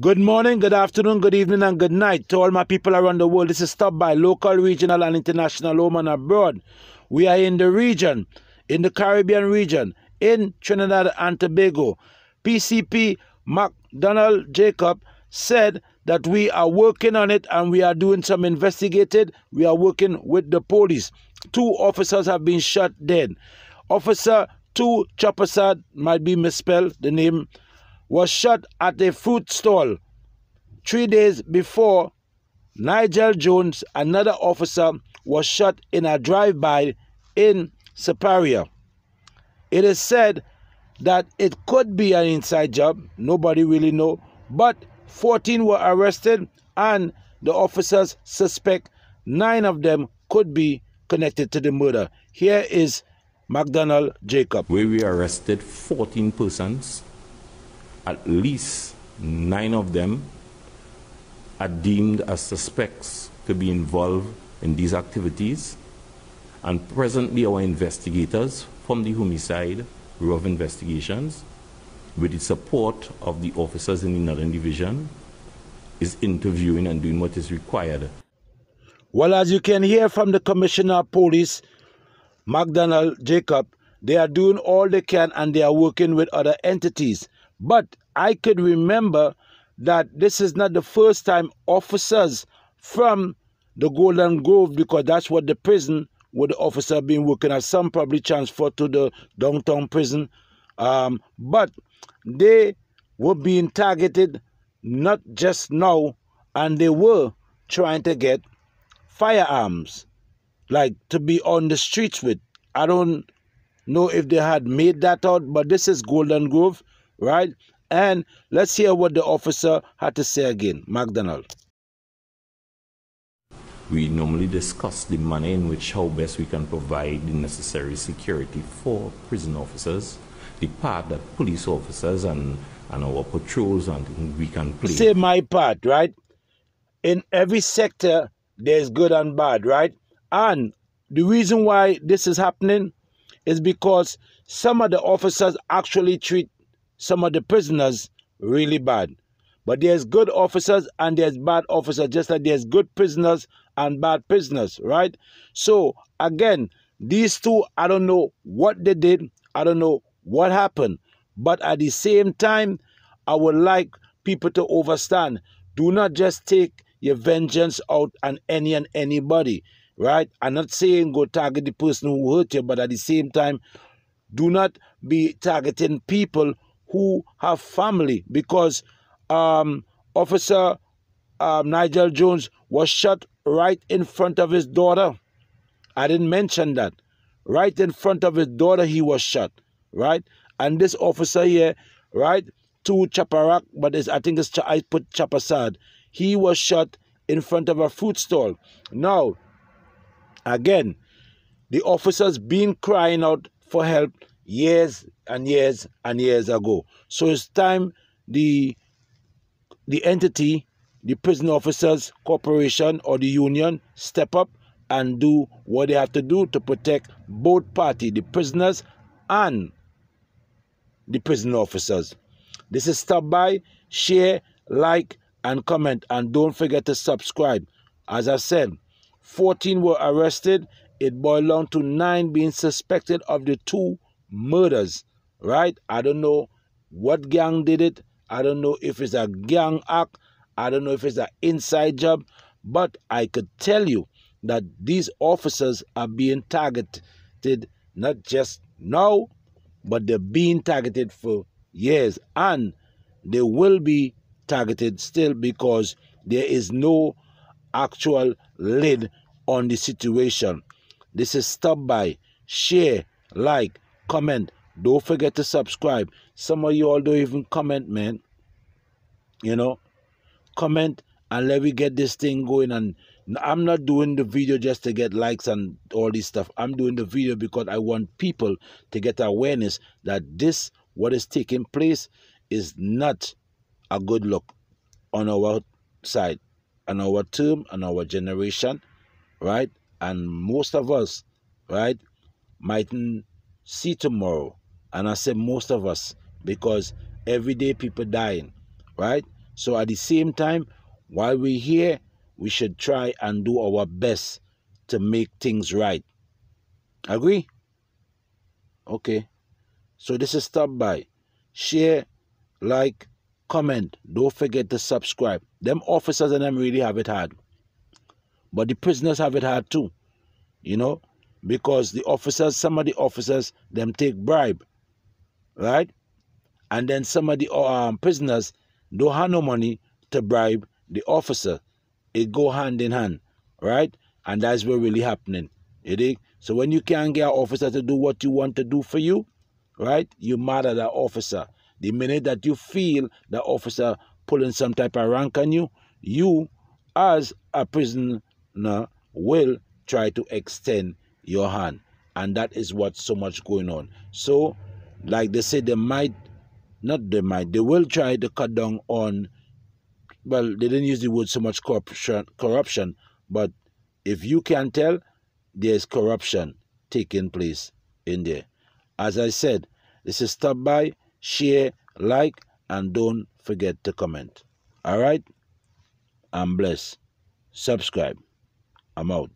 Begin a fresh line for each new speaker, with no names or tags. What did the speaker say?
Good morning, good afternoon, good evening, and good night to all my people around the world. This is Stop By, local, regional, and international, home and abroad. We are in the region, in the Caribbean region, in Trinidad and Tobago. PCP McDonald Jacob said that we are working on it and we are doing some investigated. We are working with the police. Two officers have been shot dead. Officer 2 Chapasad might be misspelled, the name was shot at a food stall three days before Nigel Jones, another officer, was shot in a drive-by in Superior. It is said that it could be an inside job. Nobody really know. But 14 were arrested and the officers suspect nine of them could be connected to the murder. Here is McDonald Jacob.
Where we arrested 14 persons at least nine of them are deemed as suspects to be involved in these activities. And presently, our investigators from the homicide Bureau of Investigations, with the support of the officers in the Northern Division, is interviewing and doing what is required.
Well, as you can hear from the Commissioner of Police, McDonald Jacob, they are doing all they can and they are working with other entities. But I could remember that this is not the first time officers from the Golden Grove, because that's what the prison where the officer been working at, some probably transferred to the downtown prison. Um, but they were being targeted not just now, and they were trying to get firearms, like to be on the streets with. I don't know if they had made that out, but this is Golden Grove right? And let's hear what the officer had to say again. McDonald.
We normally discuss the manner in which how best we can provide the necessary security for prison officers, the part that police officers and, and our patrols and we can play.
Say my part, right? In every sector, there's good and bad, right? And the reason why this is happening is because some of the officers actually treat some of the prisoners really bad. But there's good officers and there's bad officers, just like there's good prisoners and bad prisoners, right? So, again, these two, I don't know what they did, I don't know what happened, but at the same time, I would like people to understand do not just take your vengeance out on any and anybody, right? I'm not saying go target the person who hurt you, but at the same time, do not be targeting people who have family because um, Officer um, Nigel Jones was shot right in front of his daughter. I didn't mention that. Right in front of his daughter, he was shot, right? And this officer here, right, to Chaparak, but I think it's I put Chapasad. He was shot in front of a food stall. Now, again, the officers been crying out for help years and years and years ago. So it's time the the entity, the prison officers corporation or the union step up and do what they have to do to protect both parties, the prisoners and the prison officers. This is stop by, share, like, and comment. And don't forget to subscribe. As I said, 14 were arrested. It boiled down to 9 being suspected of the two murders, right? I don't know what gang did it. I don't know if it's a gang act. I don't know if it's an inside job. But I could tell you that these officers are being targeted not just now, but they're being targeted for years. And they will be targeted still because there is no actual lid on the situation. This is stop by, share, like, comment. Don't forget to subscribe. Some of you all don't even comment, man. You know, comment and let me get this thing going. And I'm not doing the video just to get likes and all this stuff. I'm doing the video because I want people to get awareness that this, what is taking place, is not a good look on our side, on our term, on our generation, right? And most of us, right, mightn't see tomorrow. And I say most of us, because every day people dying, right? So at the same time, while we're here, we should try and do our best to make things right. Agree? Okay. So this is Stop By. Share, like, comment. Don't forget to subscribe. Them officers and them really have it hard. But the prisoners have it hard too. You know? Because the officers, some of the officers, them take bribe. Right? And then some of the um, prisoners don't have no money to bribe the officer. It go hand in hand. Right? And that's what really happening. You dig? So when you can't get an officer to do what you want to do for you, right? You mad at that officer. The minute that you feel the officer pulling some type of rank on you, you as a prisoner will try to extend your hand. And that is what's so much going on. So, like they say, they might, not they might, they will try to cut down on, well, they didn't use the word so much corruption, corruption but if you can tell, there's corruption taking place in there. As I said, this is stop by, share, like, and don't forget to comment. All right? I'm blessed. Subscribe. I'm out.